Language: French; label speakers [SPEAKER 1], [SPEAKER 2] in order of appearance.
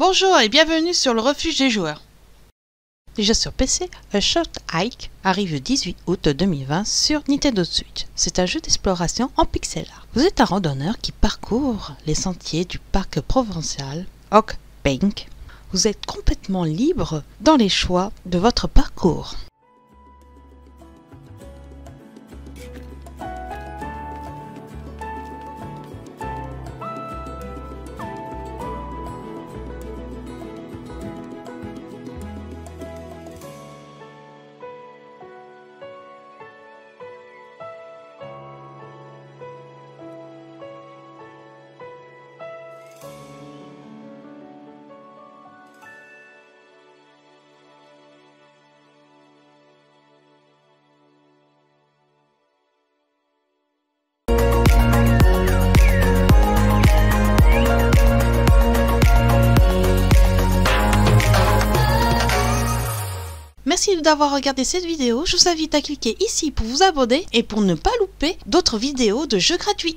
[SPEAKER 1] Bonjour et bienvenue sur le refuge des joueurs. Déjà sur PC, A Short Hike arrive le 18 août 2020 sur Nintendo Switch. C'est un jeu d'exploration en pixel art. Vous êtes un randonneur qui parcourt les sentiers du parc provincial Oak Bank. Vous êtes complètement libre dans les choix de votre parcours. Merci d'avoir regardé cette vidéo. Je vous invite à cliquer ici pour vous abonner et pour ne pas louper d'autres vidéos de jeux gratuits.